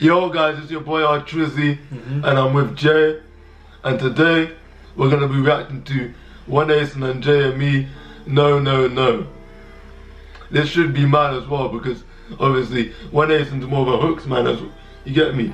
Yo guys, it's your boy R Trizzy mm-hmm. and I'm with Jay and today we're gonna be reacting to One Ace and JME No No No. This should be mine as well because obviously One Ace is more of a hooks man as well. you get me?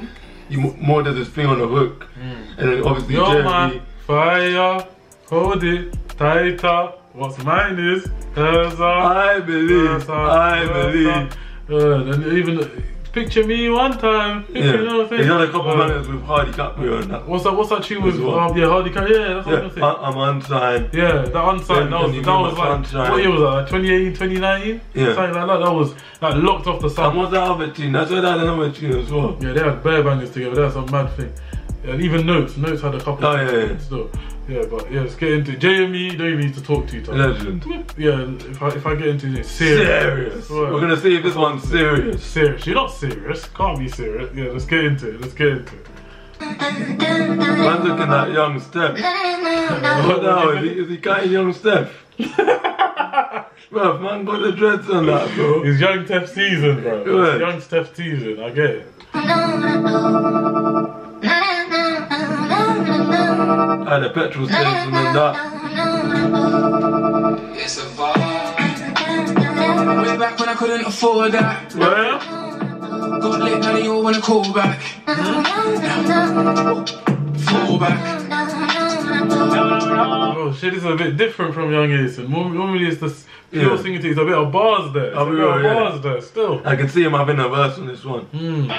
You more does this thing on the hook. Mm. And then obviously Yo Jay and man, me fire, hold it tighter. What's mine is hers are. Uh, I believe, hers uh, I hers uh, believe. Uh, and even picture me one time. Yeah. you know what I'm saying? He had a couple Uh, of bangers with Hardy Caprio and that. What's that? What's that tune with? Well. Um, yeah, Hardy. Car- Yeah, that's what I'm Yeah, saying. I'm unsigned. Yeah, the unsigned. That was, that was like, sunshine. what year was that? Like 2018, 2019? Yeah. Something like that. That was like locked off the And sun. what's that other tune? That's what that another tune as well. Yeah, they had bare bangers together. That's a mad thing. And even Notes. Notes had a couple Oh, of yeah, yeah. still. Yeah, but yeah, let's get into it. JME, you don't even need to talk to you, Tom. Legend. Yeah, if I, if I get into this, serious. Serious. Right. We're gonna see if this one's serious. Serious. You're not serious. Can't be serious. Yeah, let's get into it. Let's get into it. Man's looking at young Steph. What the hell? Is he, is he cutting young Steph? Bro, man got the dreads on that, bro. It's young Steph season, bro. Good. It's young Steph season. I get it. I the petrol stage and then that. It's a bar. Way back when I couldn't afford that. Well, Got late now they all wanna call back. Fall back. oh shit, this is a bit different from One Acen. Normally it's the s- pure Yeah. singing thing. It's a bit of bars there. It's I'll a be bit of real, yeah. bars there still. I can see him having a verse on this one. Hmm.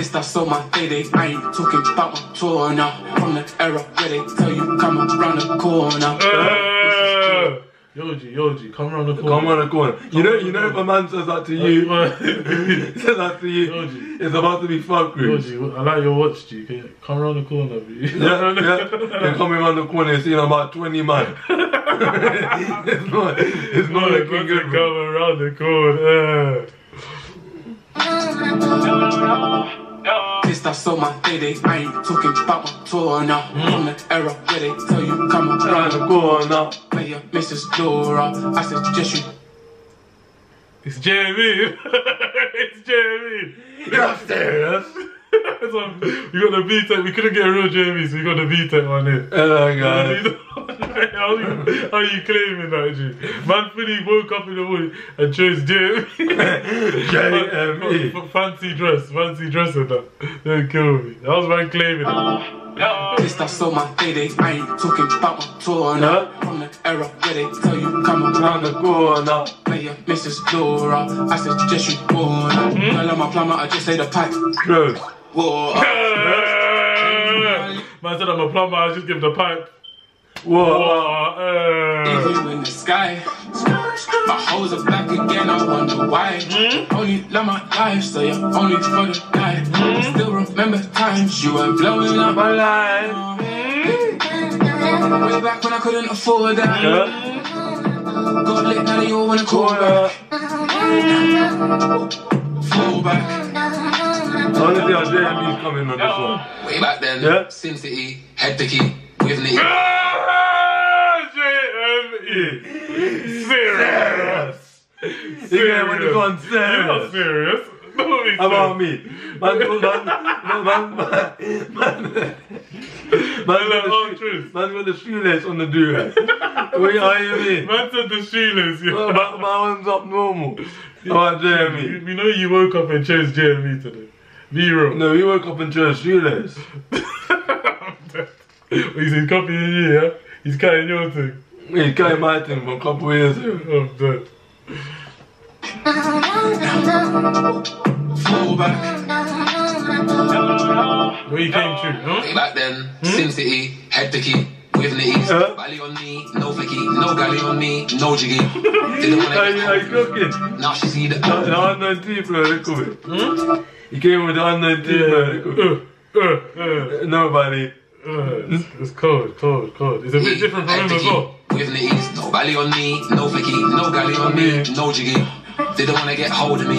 This that's on my day day. I ain't talking about my tour now. From the era where they tell you come around the corner. Uh, Yoji, Yoji, come around the corner. Come on the corner. You know, you know if a man says that to you, Yoji, says that to you, Yoji. it's about to be fuckery. I like your watch, G. Can you come around the corner, B? Yeah, yeah. You're coming around the corner and seeing about 20 man. it's not, it's not looking good, Come bro. around the corner. This that's on my day. I ain't talking about my tour now. From the era where they tell you come Around around the corner. corner. Mrs. Dora, I suggest you It's Jeremy. it's Jeremy. You're serious? so, we got the B tech. We couldn't get a real Jeremy, so we got the B tech one here. Hello, guys. how, you, how you claiming that, G? Man fully woke up in the morning and chose Jeremy. JME. F- fancy dress, fancy dress and that. Don't kill me. That was man claiming it. This that's on my day day. I ain't talking about my tour now. From the era where they tell you come around Around the corner. Mayor, Mrs. Dora, I suggest you warn up. Hmm? Girl, I'm a plumber, I just say the pipe. True. War uh, Man said I'm a plumber, I just give the pipe. Whoa. Uh, You in the sky. My hoes are back again, I wonder why. Hmm? Only love my life, so you're only for the night. Hmm? Still remember times you were blowing up my life. Hmm? Way back when I couldn't afford that. Yeah. Got lit, now they all wanna call Corner. back. Fall back. Honestly, our JME's coming on this one. Way back then, Yeah. Sim City, head picky, with Nitty. Ah, JME. Serious. You get when this one's You're not serious. serious. Don't be How about serious. me? Man, man, man, man, man, man, man Look, got oh, the shoe- truth. man got the shoelace on the do-rag. What you- how you mean? Man said the shoelace. Oh, Yeah. My, my one's up normal. How about Jeremy? We know you woke up and chose JME today. Be. No, he woke up and chose shoelace. He's in copying you, yeah? He's cutting your thing. He came my thing from a couple of years ago. Oh, I'm dead. Fall back. Where you came through, huh? Way back then, hmm? Sim City, head picky, with Nitty. Huh? Valley on me, no flicky, no galley on me, no jiggy. Didn't wanna Are get you, are you hold. cooking? Now she see the The, the unknown tea flow, they call it. Hmm? He came with the unknown tea flow, they call it. Uh, uh, uh, Nobody. uh, it's, it's cold, cold, cold. It's a bit different from him as well. With Nitties, no valley on me, no flicky, no galley on me, no jiggy. Didn't wanna get hold of me.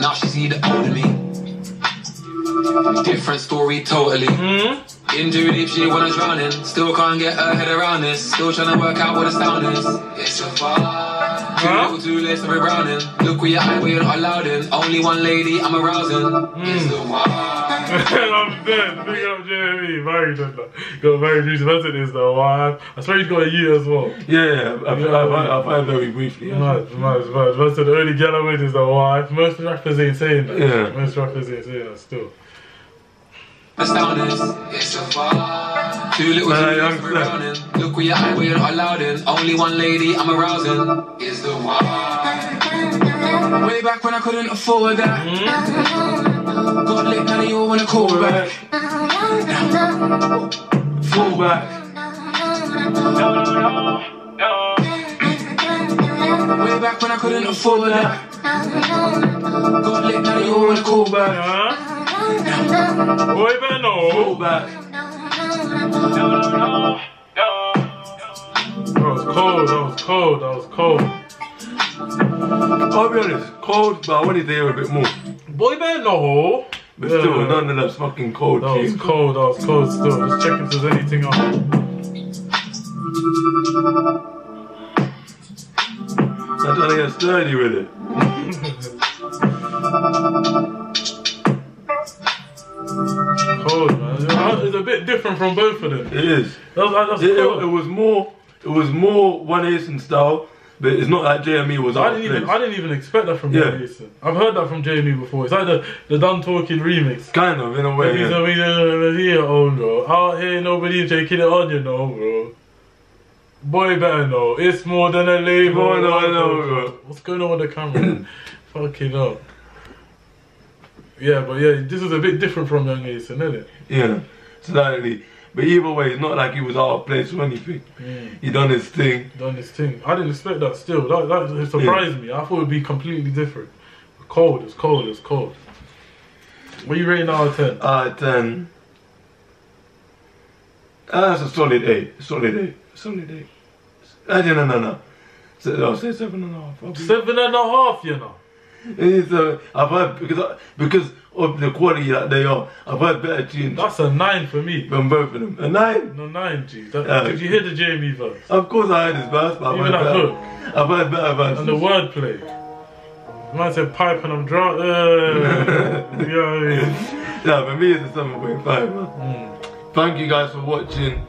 Now she see the old of me. Different story totally. mm Injury deep, she wanna drown in. Still can't get her head around this. Still trying to work out what the sound is. It's a vibe. Huh? late, so we're browning. Look where your eye, where you're not allowed in. Only one lady, I'm arousing. Hmm. It's the one. I'm dead. Big up JME. Married on. Got married recently. That's it is though. Wife. I swear he's got a year as well. Yeah, yeah. I've, I've, I've very briefly. Yeah. Nice, nice, nice. Most of the early ghetto with is the wife. Most rappers ain't saying that. Yeah. Most rappers ain't saying that still. Astounding. It's a far. Too little, too Man, late, young so we're sir. Look where your eye, where you're not allowed in. Only one lady, I'm arousing. is the one. Way back when I couldn't afford that. Hmm? Got lit, now they all wanna call back. Fall back. Way back when I couldn't afford that. Got lit, now they all wanna call back. Huh? Boy, better know. Fall back. That was cold. That was cold. That was cold. I'll be honest, cold, but I wanted to hear a bit more. Boy, better know. But still, Yeah. none of that's fucking cold. That was cold. That was cold. Still, just check if there's anything else. I'm trying to get sturdy with it. Cold, man. Uh, uh, it's a bit different from both of them. It is. That's, that's It, it, it was more. It was more one Ace style, but it's not like JME was I didn't even. I didn't even expect that from Yeah. Jason. I've heard that from JME before. It's like the the done talking remix. Kind of in a way. He's over here, here, oh bro. Out here, nobody taking it on, you know, bro. Boy, better know. It's more than a label. More than a label. What's going on with the camera? Fucking up. Yeah, but yeah, this is a bit different from One Acen, isn't it? Yeah, slightly. But either way, it's not like he was out of place or anything. He done his thing. Done his thing. I didn't expect that still. That, that surprised me. I thought it would be completely different. Cold, it's cold, it's cold. What you rating out of 10? Out of 10. Ah, that's a solid 8. Solid 8. Solid 8. Ah, no, no, no, no. So, I'll say 7.5. I'll be- Seven and a half, you know. It's, uh, I've heard, because, because of the quality that they are, I've heard better tunes That's a nine for me. from both of them. A 9? No, nine, G. That, Uh, did you hear the JME verse? Of course I heard his verse, but I've Even heard that better. hook. I've heard better verses. And the wordplay. Man said pipe and I'm drunk. Uh, you know what I mean? Yeah, for me it's a 7.5, man. Mm. Thank you guys for watching.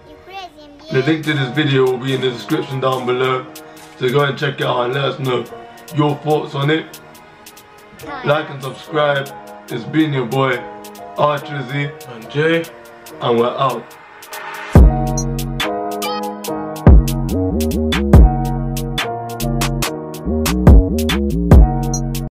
The link to this video will be in the description down below. So go and check it out and let us know your thoughts on it. Like and subscribe. It's been your boy, R Trizzy, And Jay. and we're out.